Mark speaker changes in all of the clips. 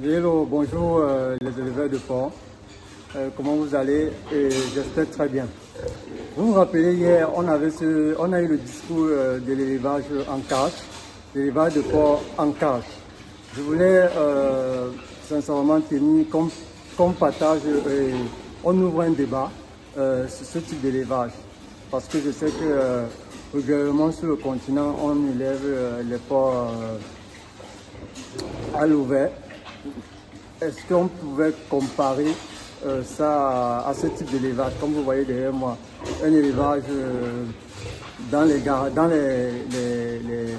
Speaker 1: Hello, bonjour euh, les éleveurs de porc. Euh, comment vous allez? J'espère très bien. Vous vous rappelez hier, on, avait ce, on a eu le discours euh, de l'élevage en cage, l'élevage de porc en cage. Je voulais euh, sincèrement tenir comme, comme partage, on ouvre un débat sur ce type d'élevage. Parce que je sais que régulièrement sur le continent, on élève les porcs à l'ouvert. Est-ce qu'on pouvait comparer euh, ça à, ce type d'élevage? Comme vous voyez derrière moi, un élevage euh, dans les dans les, les.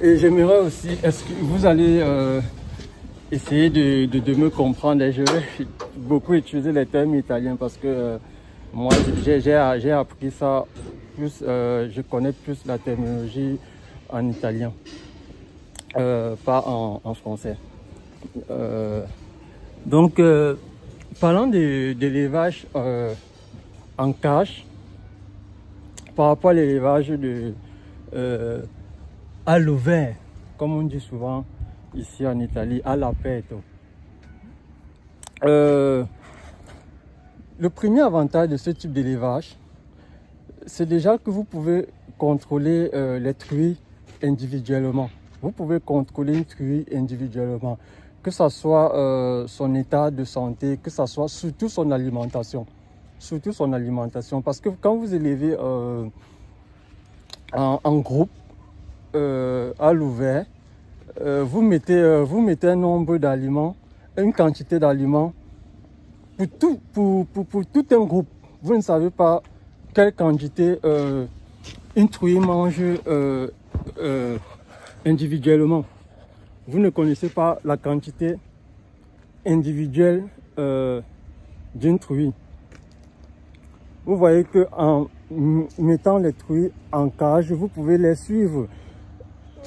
Speaker 1: Et j'aimerais aussi, est-ce que vous allez euh, essayer de, me comprendre? Je vais beaucoup utiliser les termes italiens parce que moi j'ai appris ça, plus, je connais plus la terminologie en italien, pas en français. Euh, donc, euh, parlant de, l'élevage euh, en cache, par rapport à l'élevage à l'ouvert, comme on dit souvent ici en Italie, à la Euh, le premier avantage de ce type d'élevage, c'est déjà que vous pouvez contrôler les truies individuellement. Vous pouvez contrôler une truie individuellement que ce soit euh, son état de santé, que ce soit surtout son alimentation. Surtout son alimentation. Parce que quand vous élevez euh, en, groupe, euh, à l'ouvert, vous, mettez, vous mettez un nombre d'aliments, une quantité d'aliments pour tout, pour, pour, tout un groupe. Vous ne savez pas quelle quantité une truie mange individuellement vous ne connaissez pas la quantité individuelle euh, d'une truie. Vous voyez que en mettant les truies en cage, vous pouvez les suivre.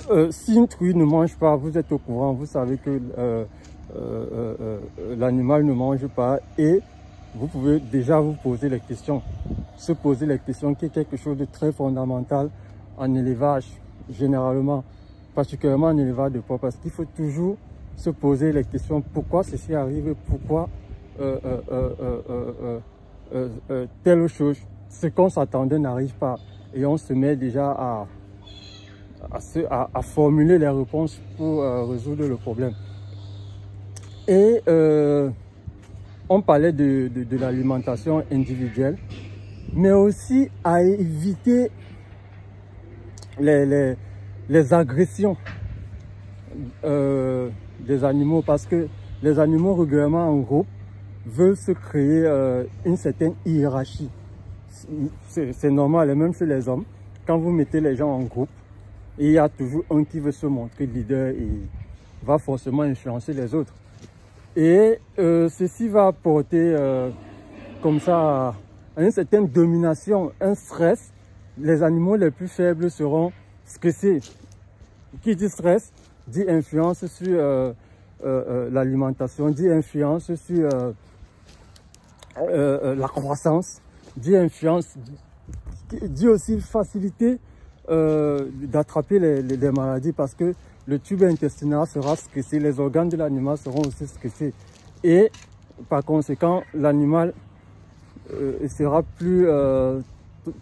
Speaker 1: Euh, si une truie ne mange pas, vous êtes au courant, vous savez que euh, l'animal ne mange pas et vous pouvez déjà vous poser les questions. Se poser les questions qui est quelque chose de très fondamental en élevage, généralement particulièrement en élevage de porc, parce qu'il faut toujours se poser les questions pourquoi ceci arrive, pourquoi euh, euh, euh, telle chose, ce qu'on s'attendait n'arrive pas. Et on se met déjà à, à, formuler les réponses pour résoudre le problème. Et on parlait de, de, l'alimentation individuelle, mais aussi à éviter les, les agressions euh, des animaux parce que les animaux régulièrement en groupe veulent se créer euh, une certaine hiérarchie. C'est normal, et même chez les hommes, quand vous mettez les gens en groupe, il y a toujours un qui veut se montrer leader et va forcément influencer les autres. Et euh, ceci va apporter comme ça une certaine domination, un stress. Les animaux les plus faibles seront stressés qui dit stress dit influence sur euh, euh, euh, l'alimentation, dit influence sur la croissance, dit influence, dit aussi facilité d'attraper les, maladies parce que le tube intestinal sera stressé, les organes de l'animal seront aussi stressés. Et par conséquent, l'animal sera plus,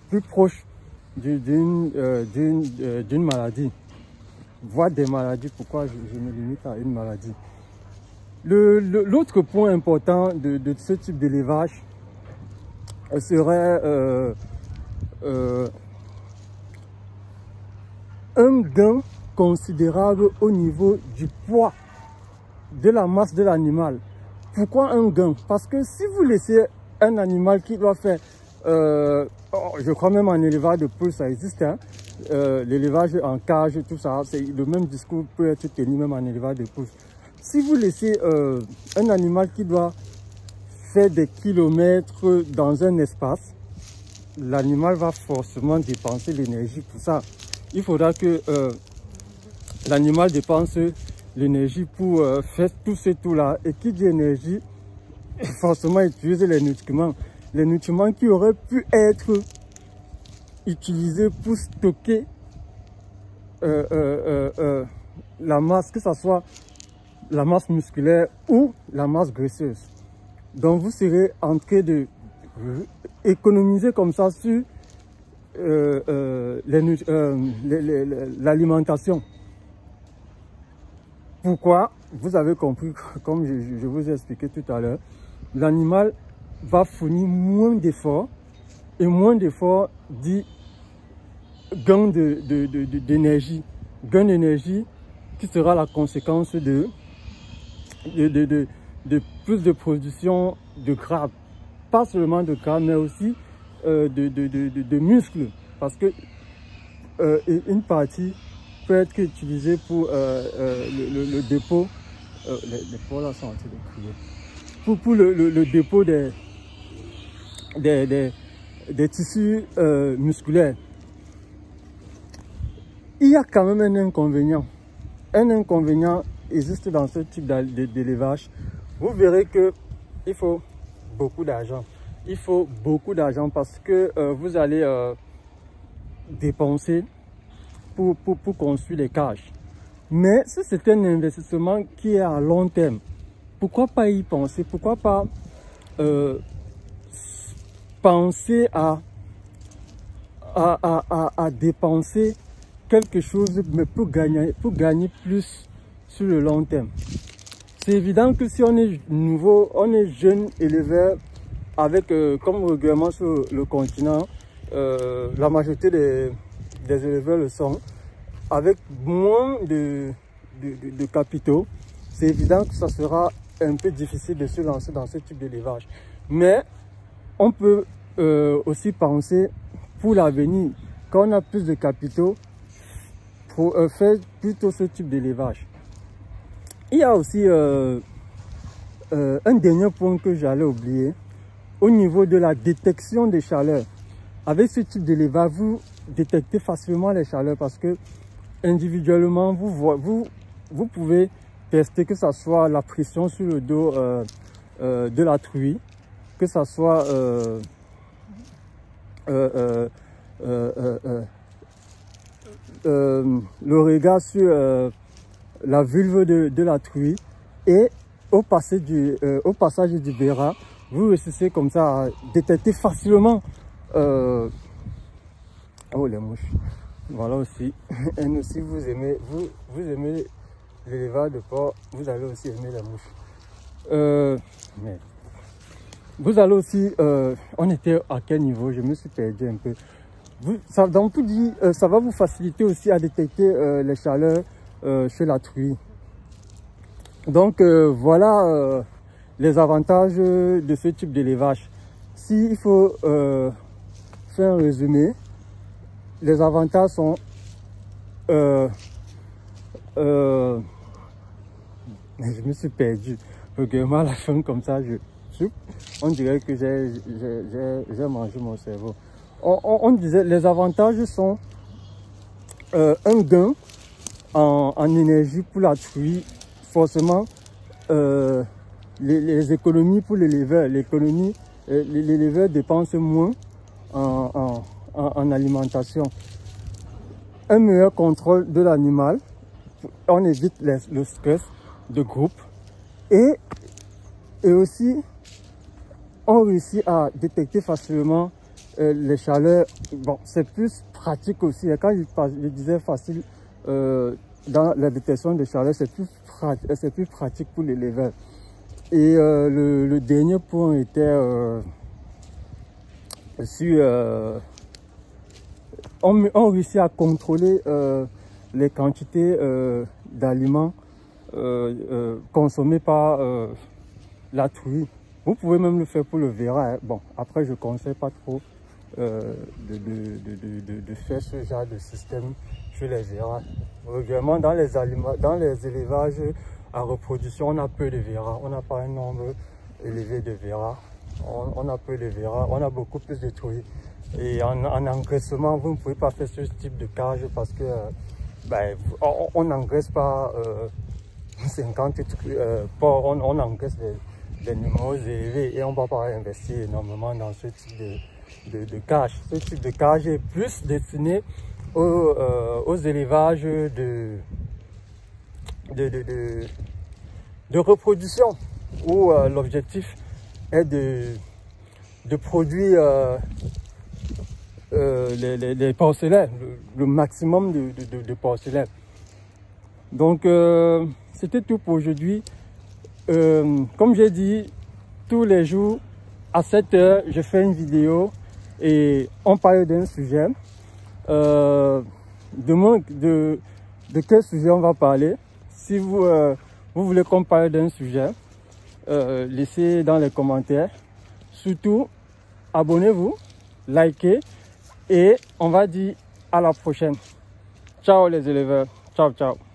Speaker 1: plus proche d'une maladie voire des maladies. Pourquoi je, me limite à une maladie? L'autre point important de, ce type d'élevage serait euh, euh, un gain considérable au niveau du poids de la masse de l'animal. Pourquoi un gain? Parce que si vous laissez un animal qui doit faire, euh, oh, je crois même en élevage de poules, ça existe, hein, euh, l'élevage en cage, tout ça, c'est le même discours peut être tenu même en élevage de pouces. Si vous laissez euh, un animal qui doit faire des kilomètres dans un espace, l'animal va forcément dépenser l'énergie pour ça. Il faudra que euh, l'animal dépense l'énergie pour faire tout ce tout-là. Et qui dit énergie, forcément utiliser les nutriments. Les nutriments qui auraient pu être utilisé pour stocker euh, euh, euh, la masse, que ce soit la masse musculaire ou la masse graisseuse. Donc vous serez en train de économiser comme ça sur l'alimentation. Pourquoi? Vous avez compris, comme je, je vous ai expliqué tout à l'heure, l'animal va fournir moins d'efforts et moins d'efforts dit gain d'énergie. De, de, gain d'énergie qui sera la conséquence de, de, plus de production de gras. Pas seulement de gras, mais aussi euh, de, muscles. Parce que euh, une partie peut être utilisée pour euh, le, dépôt. les, les là sont en train de crier. Pour, pour le, dépôt des, des, tissus musculaires il y a quand même un inconvénient. Un inconvénient existe dans ce type d'élevage. Vous verrez que il faut beaucoup d'argent. Il faut beaucoup d'argent parce que euh, vous allez euh, dépenser pour, pour, pour, construire les cages. Mais si c'est un investissement qui est à long terme, pourquoi pas y penser? Pourquoi pas euh, penser à, à, à, à dépenser quelque chose, mais pour gagner, pour gagner plus sur le long terme. C'est évident que si on est nouveau, on est jeune éleveur, avec euh, comme régulièrement sur le continent, euh, la majorité des, des, éleveurs le sont, avec moins de, de, de, capitaux, c'est évident que ça sera un peu difficile de se lancer dans ce type d'élevage. Mais on peut euh, aussi penser pour l'avenir, quand on a plus de capitaux, pour euh, faire plutôt ce type d'élevage. Il y a aussi euh, un dernier point que j'allais oublier. Au niveau de la détection des chaleurs. Avec ce type d'élevage, vous détectez facilement les chaleurs parce que individuellement, vous, vous, vous pouvez tester que ce soit la pression sur le dos de la truie, que ce soit euh, le regard sur euh, la vulve de, la truie et au, passage du, euh, au passage du béra, vous réussissez comme ça à détecter facilement oh les mouches. Voilà aussi. Et si vous aimez vous vous aimez l'élevage de porc vous allez aussi aimer les mouches. Mais vous allez aussi on était à quel niveau? Je me suis perdu un peu ça, donc, tout dit, euh, ça va vous faciliter aussi à détecter euh, les chaleurs euh, chez la truie. Donc voilà les avantages de ce type d'élevage. S'il faut faire un résumé, les avantages sont je me suis perdu. Regarde-moi la fin comme ça, je, on dirait que j'ai mangé mon cerveau. On, disait les avantages sont euh, un gain en, énergie pour la truie, forcément euh, les, économies pour l'éleveur, l'économie, euh, l'éleveur dépense moins en, alimentation. Un meilleur contrôle de l'animal, on évite le stress de groupe. Et aussi on réussit à détecter facilement euh, les chaleurs, bon, c'est plus pratique aussi. quand je, disais facile euh, dans la détection des chaleurs, c'est plus, c'est plus pratique pour l'éleveur. Et euh, le, dernier point était sur... On, on, réussit à contrôler les quantités d'aliments consommés par la truie. Vous pouvez même le faire pour le verra. Hein. Bon, après, je ne conseille pas trop euh, de, de, de, faire ce genre de système chez les verras. Régulièrement, dans les, dans les élevages à reproduction, on a peu de verras. On n'a pas un nombre élevé de verras. On, a peu de verras. On a beaucoup plus de truies. Et en, engraissement, vous ne pouvez pas faire ce type de cage parce que euh, ben, on n'engraisse pas 50 euh, truies. on, on engraisse des, numéros élevés et on ne va pas investir énormément dans ce type de de, de, cage. Ce type de cage est plus destiné aux, euh, aux élevages de, de, de, reproduction où euh, l'objectif est de, de produire euh, euh, les, les, le, maximum de, de, de. Donc, c'était tout pour aujourd'hui. Comme j'ai dit, tous les jours, à 7 heures, je fais une vidéo et on parle d'un sujet. Euh, de, de, de quel sujet on va parler? Si vous, vous voulez qu'on parle d'un sujet, euh, laissez dans les commentaires. Surtout, abonnez-vous, likez et on va dire à la prochaine. Ciao les éleveurs. Ciao, ciao.